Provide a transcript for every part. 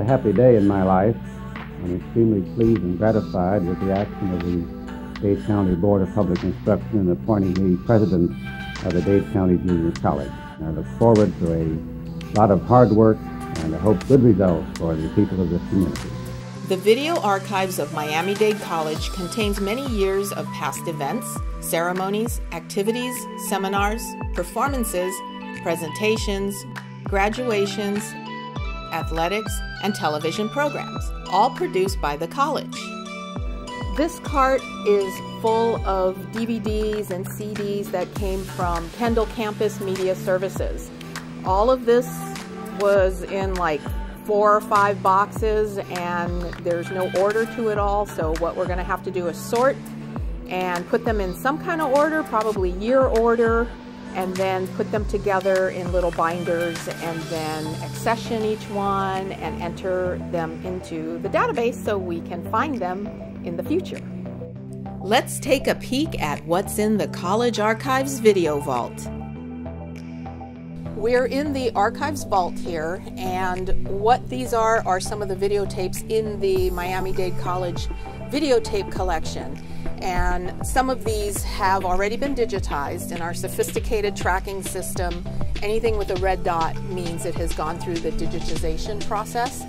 a happy day in my life. I'm extremely pleased and gratified with the action of the Dade County Board of Public Instruction in appointing me president of the Dade County Junior College. I look forward to a lot of hard work and I hope good results for the people of this community. The video archives of Miami Dade College contains many years of past events, ceremonies, activities, seminars, performances, presentations, graduations, athletics, and television programs, all produced by the college. This cart is full of DVDs and CDs that came from Kendall Campus Media Services. All of this was in like four or five boxes and there's no order to it all. So what we're gonna have to do is sort and put them in some kind of order, probably year order, and then put them together in little binders and then accession each one and enter them into the database so we can find them in the future. Let's take a peek at what's in the College Archives Video Vault. We're in the archives vault here, and what these are are some of the videotapes in the Miami Dade College videotape collection. And some of these have already been digitized in our sophisticated tracking system. Anything with a red dot means it has gone through the digitization process,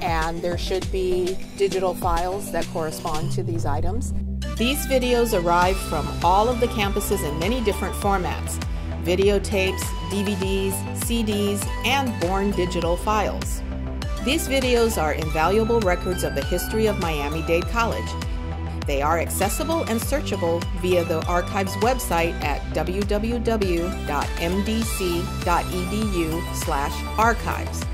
and there should be digital files that correspond to these items. These videos arrive from all of the campuses in many different formats videotapes, DVDs, CDs, and born digital files. These videos are invaluable records of the history of Miami-Dade College. They are accessible and searchable via the archive's website at www.mdc.edu/archives.